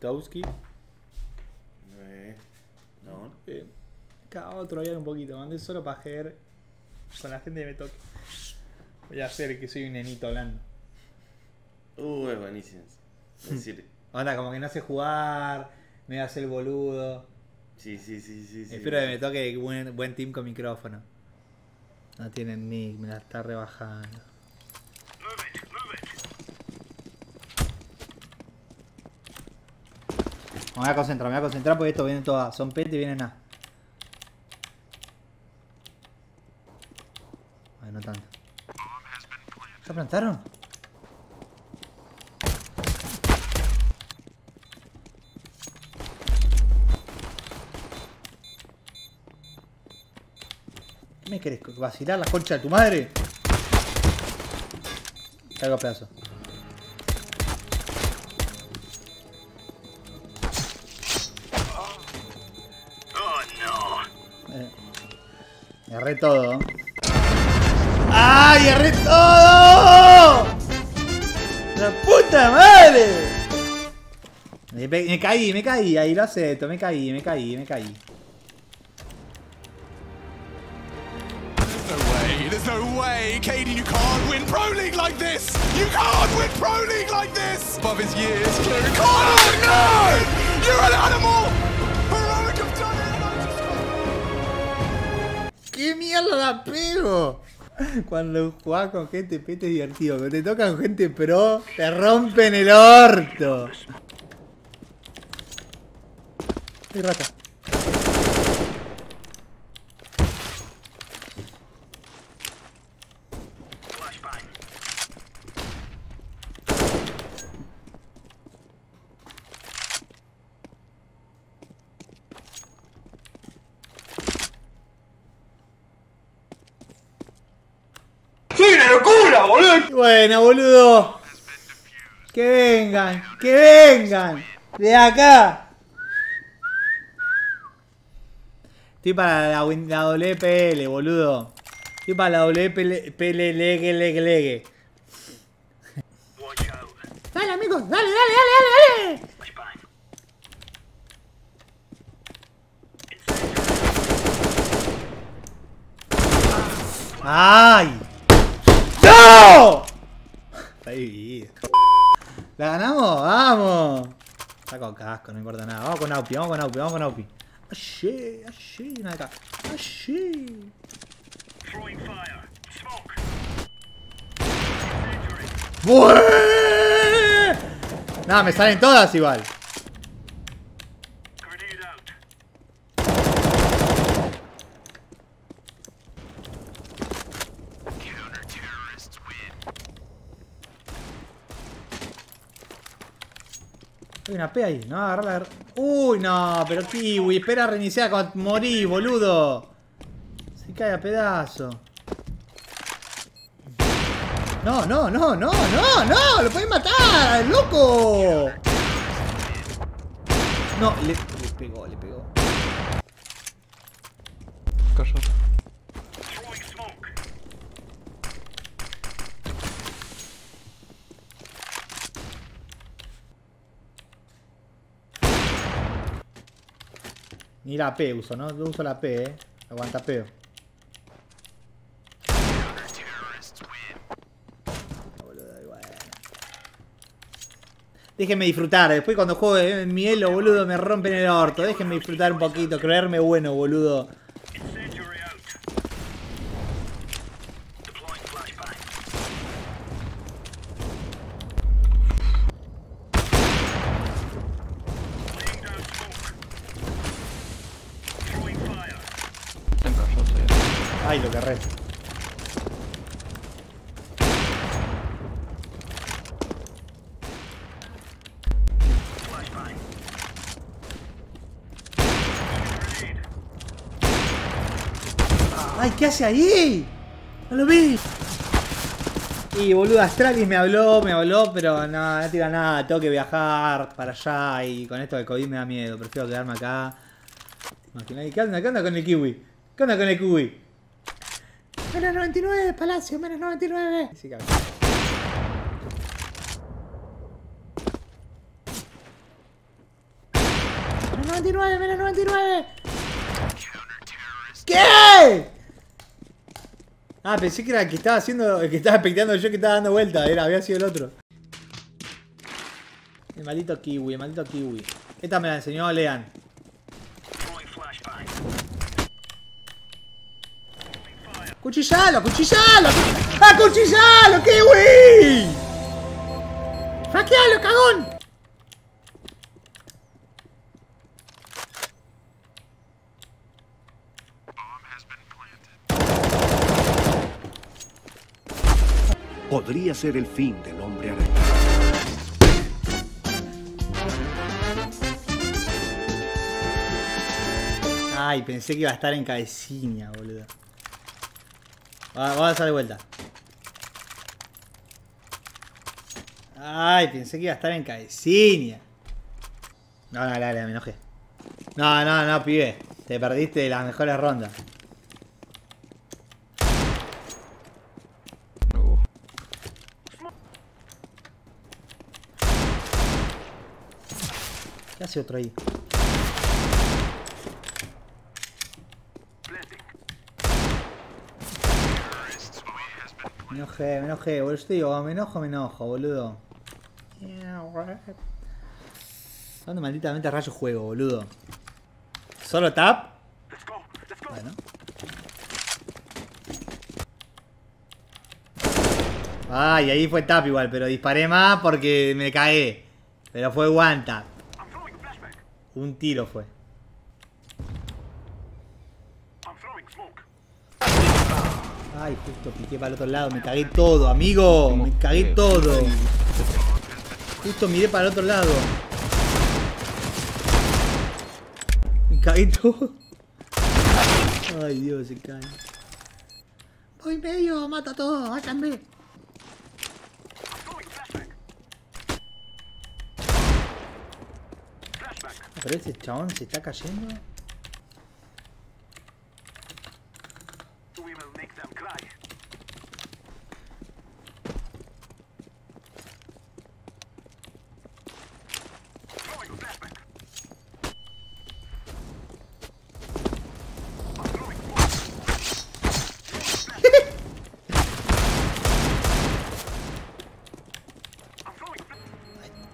Gustowski. Eh, no. Eh, otro un poquito. Mandé solo para joder con la gente que me toque. Voy a hacer que soy un nenito hablando. Uh, es buenísimo. Decirle. Onda, como que no sé jugar, me hacer el boludo. Sí, sí, sí, sí. sí. Espero que me toque buen, buen team con micrófono. No tienen nick, me la está rebajando. Me voy a concentrar, me voy a concentrar porque esto viene todas. Son pet y vienen A. Ay, no tanto. ¿Se plantaron? ¿Qué me querés vacilar la concha de tu madre? Caigo a pedazo. Me agarré todo. ¡Ay, agarré todo! ¡La puta madre! Me, me caí, me caí, ahí lo acepto, me caí, me caí, me caí. There's no way, there's no way, Katie, you can't win Pro League like this! You can't win Pro League like this! Above his years, Kieran Oh no! You're an animal! Heroic have done it ¿Qué mierda la pego? Cuando jugás con gente pete es divertido. Cuando te tocan gente pro, te rompen el orto. Ay, rata. Bueno, boludo. Que vengan, que vengan. De acá. Estoy para la WPL, boludo. Estoy para la WPL, legue, legue, legue. Dale, amigos, dale, dale, dale, dale, dale. ¡Ay! ¡No! ¿La ganamos? ¡Vamos! Está con casco, no importa nada. Vamos con Aupi, vamos con Aupi, vamos con Aupi. Acá. Allí. ¡Bue! Nada, me salen todas igual. Hay una P ahí, no, agarrar la... Uy, no, pero Kiwi, espera a reiniciar cuando morí, boludo. Se cae a pedazo. No, no, no, no, no, no, lo pueden matar, loco. No, le, le pegó, le pegó. Cayó. Ni la P uso, ¿no? Yo uso la P, eh. Aguanta peo. Igual. Déjenme disfrutar, después cuando juego en mi boludo, me rompen el orto. Déjenme disfrutar un poquito, creerme bueno, boludo. Siempre yo soy. Ay, lo que resto. ¡Ay, qué hace ahí! ¡No lo vi! Y boludo, Astralis me habló, me habló, pero no, no nada, tengo que viajar para allá y con esto de COVID me da miedo, prefiero quedarme acá. ¿Qué onda, qué onda con el kiwi? ¿Qué onda con el kiwi? Menos 99, Palacio, menos 99. Sí, cabrón. 99, menos 99. ¿Qué? Ah, pensé que era el que estaba haciendo, el que estaba espectando yo que estaba dando vuelta. Era, había sido el otro. El maldito kiwi, el maldito kiwi. Esta me la enseñó Lean. ¡Cuchillalo, cuchillalo! ¡Ah, cuchillalo, kiwi! ¡Faquealo, cagón! podría ser el fin del hombre araña. Ay, pensé que iba a estar en cabecilla, boludo. Va- Vamos a hacer de vuelta. Ay, pensé que iba a estar en cabecilla. No, no, dale, me enojé. No, no, no, pibe. Te perdiste las mejores rondas. ¿Qué hace otro ahí? Me enojé, me enojé, boludo. Te digo, me enojo, me enojo, boludo. ¿Dónde malditamente rayo juego, boludo? ¿Solo tap? Bueno. Ay, ahí fue tap igual, pero disparé más porque me caí. Pero fue one tap. Un tiro fue. Ay, justo piqué para el otro lado, me cagué todo, amigo. Me cagué todo. Justo miré para el otro lado. Me cagué todo. Ay, Dios, se cae. Voy medio, mata todo, mátanme. Pero ese chabón se está cayendo.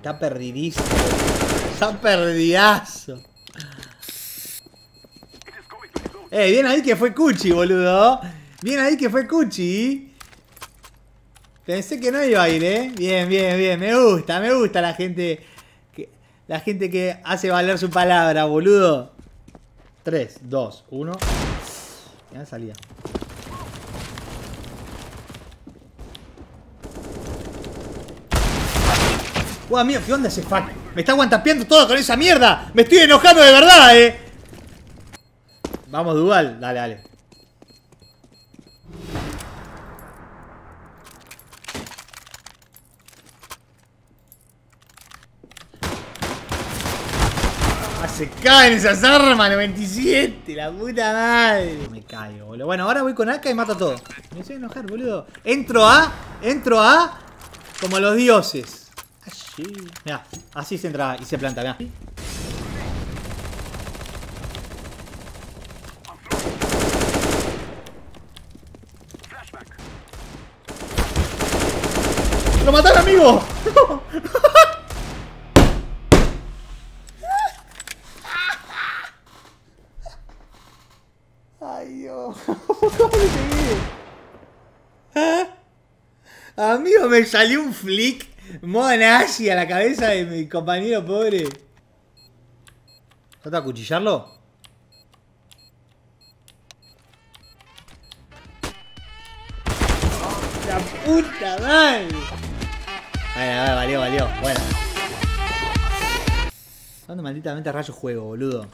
Está perdidísimo. Está perdidazo. Eh, bien ahí que fue Cuchi, boludo. Bien ahí que fue Cuchi. Pensé que no iba a ir, eh. Bien, bien, bien. Me gusta, me gusta la gente. La gente que hace valer su palabra, boludo. 3, 2, 1. Ya salía. Guau, amigo, ¿qué onda ese fuck? Me está aguantapeando todo con esa mierda. Me estoy enojando de verdad, eh. Vamos, Dual. Dale, dale. Ah, se caen esas armas, 97, la puta madre. Me caigo, boludo. Bueno, ahora voy con AK y mato a todo. Me a enojar, boludo. Entro a, entro a, como los dioses. Así. Mira, así se entra y se planta, mira. ¡Lo mataron, amigo! Ay, Dios. ¿Cómo le pegué? ¿Ah? Amigo, me salió un flick modo nazi a la cabeza de mi compañero pobre. ¿Trata de acuchillarlo? ¡La puta madre! Bueno, a ver, valió, valió. Bueno. ¿Dónde malditamente rayo juego, boludo?